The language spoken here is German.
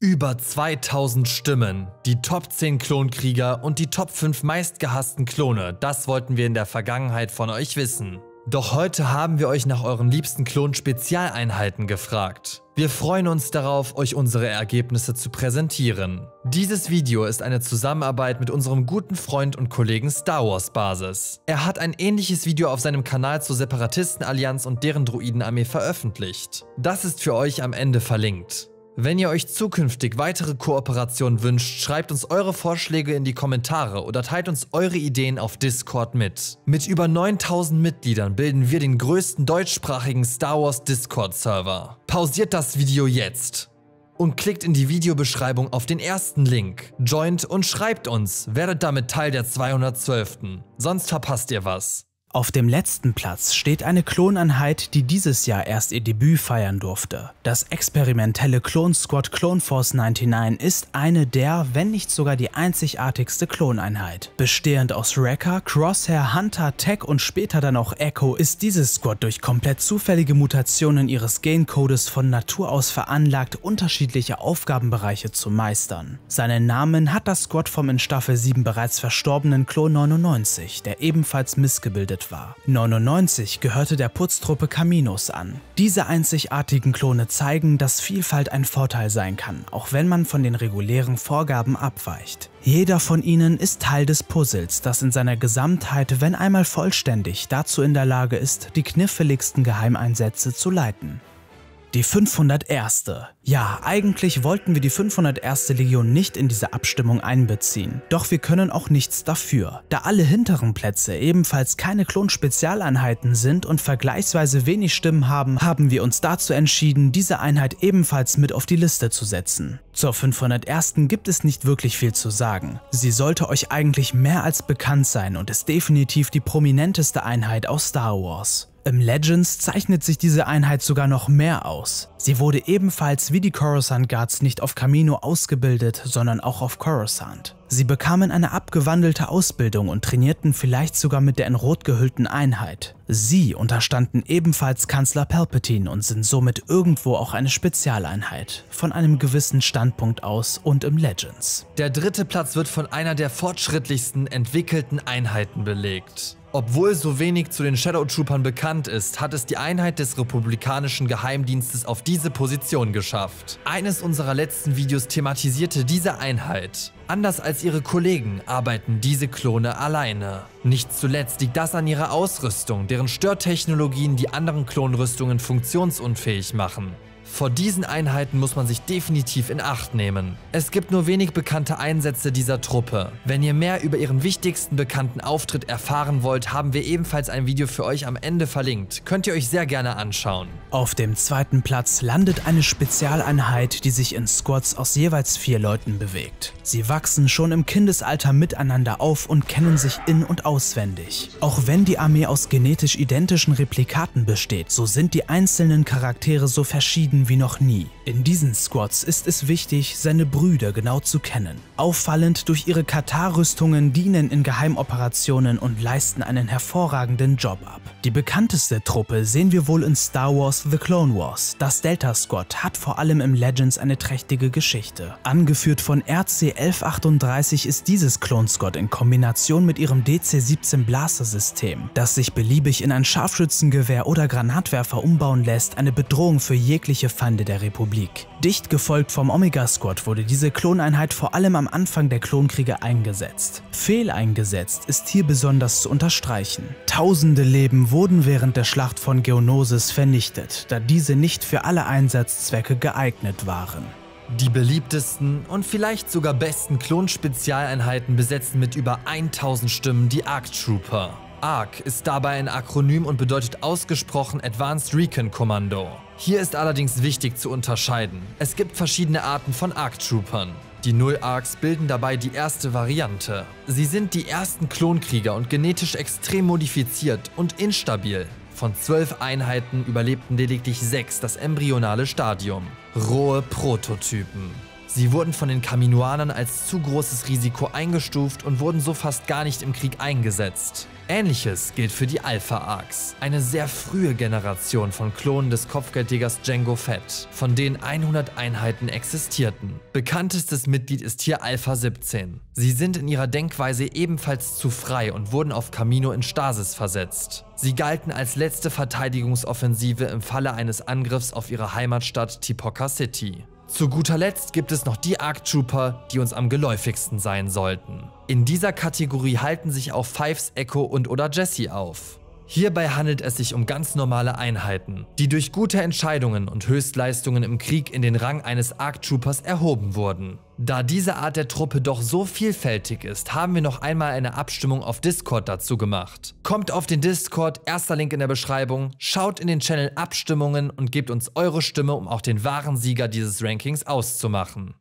Über 2000 Stimmen, die Top 10 Klonkrieger und die Top 5 meistgehassten Klone, das wollten wir in der Vergangenheit von euch wissen. Doch heute haben wir euch nach euren liebsten Klon-Spezialeinheiten gefragt. Wir freuen uns darauf, euch unsere Ergebnisse zu präsentieren. Dieses Video ist eine Zusammenarbeit mit unserem guten Freund und Kollegen Star Wars Basis. Er hat ein ähnliches Video auf seinem Kanal zur Separatistenallianz und deren Druidenarmee veröffentlicht. Das ist für euch am Ende verlinkt. Wenn ihr euch zukünftig weitere Kooperationen wünscht, schreibt uns eure Vorschläge in die Kommentare oder teilt uns eure Ideen auf Discord mit. Mit über 9000 Mitgliedern bilden wir den größten deutschsprachigen Star Wars Discord-Server. Pausiert das Video jetzt und klickt in die Videobeschreibung auf den ersten Link. Joint und schreibt uns, werdet damit Teil der 212. Sonst verpasst ihr was. Auf dem letzten Platz steht eine Kloneinheit, die dieses Jahr erst ihr Debüt feiern durfte. Das experimentelle Clone Squad Clone Force 99 ist eine der, wenn nicht sogar die einzigartigste Kloneinheit. Bestehend aus Wrecker, Crosshair, Hunter, Tech und später dann auch Echo ist dieses Squad durch komplett zufällige Mutationen ihres Gencodes von Natur aus veranlagt, unterschiedliche Aufgabenbereiche zu meistern. Seinen Namen hat das Squad vom in Staffel 7 bereits verstorbenen Klon 99, der ebenfalls missgebildet gegründet war. 99 gehörte der Putztruppe Caminos an. Diese einzigartigen Klone zeigen, dass Vielfalt ein Vorteil sein kann, auch wenn man von den regulären Vorgaben abweicht. Jeder von ihnen ist Teil des Puzzles, das in seiner Gesamtheit, wenn einmal vollständig, dazu in der Lage ist, die kniffligsten Geheimeinsätze zu leiten. Die 501. Ja, eigentlich wollten wir die 501. Legion nicht in diese Abstimmung einbeziehen. Doch wir können auch nichts dafür. Da alle hinteren Plätze ebenfalls keine Klon-Spezialeinheiten sind und vergleichsweise wenig Stimmen haben, haben wir uns dazu entschieden, diese Einheit ebenfalls mit auf die Liste zu setzen. Zur 501. gibt es nicht wirklich viel zu sagen. Sie sollte euch eigentlich mehr als bekannt sein und ist definitiv die prominenteste Einheit aus Star Wars. Im Legends zeichnet sich diese Einheit sogar noch mehr aus. Sie wurde ebenfalls wie die Coruscant Guards nicht auf Camino ausgebildet, sondern auch auf Coruscant. Sie bekamen eine abgewandelte Ausbildung und trainierten vielleicht sogar mit der in Rot gehüllten Einheit. Sie unterstanden ebenfalls Kanzler Palpatine und sind somit irgendwo auch eine Spezialeinheit, von einem gewissen Standpunkt aus und im Legends. Der dritte Platz wird von einer der fortschrittlichsten entwickelten Einheiten belegt. Obwohl so wenig zu den Shadow Troopern bekannt ist, hat es die Einheit des republikanischen Geheimdienstes auf diese Position geschafft. Eines unserer letzten Videos thematisierte diese Einheit. Anders als ihre Kollegen arbeiten diese Klone alleine. Nicht zuletzt liegt das an ihrer Ausrüstung, deren Störtechnologien die anderen Klonrüstungen funktionsunfähig machen. Vor diesen Einheiten muss man sich definitiv in Acht nehmen. Es gibt nur wenig bekannte Einsätze dieser Truppe. Wenn ihr mehr über ihren wichtigsten bekannten Auftritt erfahren wollt, haben wir ebenfalls ein Video für euch am Ende verlinkt. Könnt ihr euch sehr gerne anschauen. Auf dem zweiten Platz landet eine Spezialeinheit, die sich in Squads aus jeweils vier Leuten bewegt. Sie wachsen schon im Kindesalter miteinander auf und kennen sich in- und auswendig. Auch wenn die Armee aus genetisch identischen Replikaten besteht, so sind die einzelnen Charaktere so verschieden wie noch nie. In diesen Squads ist es wichtig, seine Brüder genau zu kennen. Auffallend durch ihre Katar-Rüstungen dienen in Geheimoperationen und leisten einen hervorragenden Job ab. Die bekannteste Truppe sehen wir wohl in Star Wars The Clone Wars. Das Delta Squad hat vor allem im Legends eine trächtige Geschichte. Angeführt von RC-1138 ist dieses Clone Squad in Kombination mit ihrem DC-17 Blaster-System, das sich beliebig in ein Scharfschützengewehr oder Granatwerfer umbauen lässt, eine Bedrohung für jegliche Feinde der Republik. Dicht gefolgt vom Omega Squad wurde diese Kloneinheit vor allem am Anfang der Klonkriege eingesetzt. Fehleingesetzt ist hier besonders zu unterstreichen. Tausende Leben wurden während der Schlacht von Geonosis vernichtet, da diese nicht für alle Einsatzzwecke geeignet waren. Die beliebtesten und vielleicht sogar besten Klonspezialeinheiten besetzen mit über 1000 Stimmen die ARC Trooper. ARC ist dabei ein Akronym und bedeutet ausgesprochen Advanced Recon Commando. Hier ist allerdings wichtig zu unterscheiden. Es gibt verschiedene Arten von ARC-Troopern. Die Null-Arcs bilden dabei die erste Variante. Sie sind die ersten Klonkrieger und genetisch extrem modifiziert und instabil. Von zwölf Einheiten überlebten lediglich sechs das embryonale Stadium. Rohe Prototypen. Sie wurden von den Kaminoanern als zu großes Risiko eingestuft und wurden so fast gar nicht im Krieg eingesetzt. Ähnliches gilt für die Alpha-Arcs, eine sehr frühe Generation von Klonen des Kopfgeldjägers Django Fett, von denen 100 Einheiten existierten. Bekanntestes Mitglied ist hier Alpha 17. Sie sind in ihrer Denkweise ebenfalls zu frei und wurden auf Camino in Stasis versetzt. Sie galten als letzte Verteidigungsoffensive im Falle eines Angriffs auf ihre Heimatstadt Tipoca City. Zu guter Letzt gibt es noch die Arc Trooper, die uns am geläufigsten sein sollten. In dieser Kategorie halten sich auch Fives, Echo und oder Jesse auf. Hierbei handelt es sich um ganz normale Einheiten, die durch gute Entscheidungen und Höchstleistungen im Krieg in den Rang eines Arc Troopers erhoben wurden. Da diese Art der Truppe doch so vielfältig ist, haben wir noch einmal eine Abstimmung auf Discord dazu gemacht. Kommt auf den Discord, erster Link in der Beschreibung, schaut in den Channel Abstimmungen und gebt uns eure Stimme, um auch den wahren Sieger dieses Rankings auszumachen.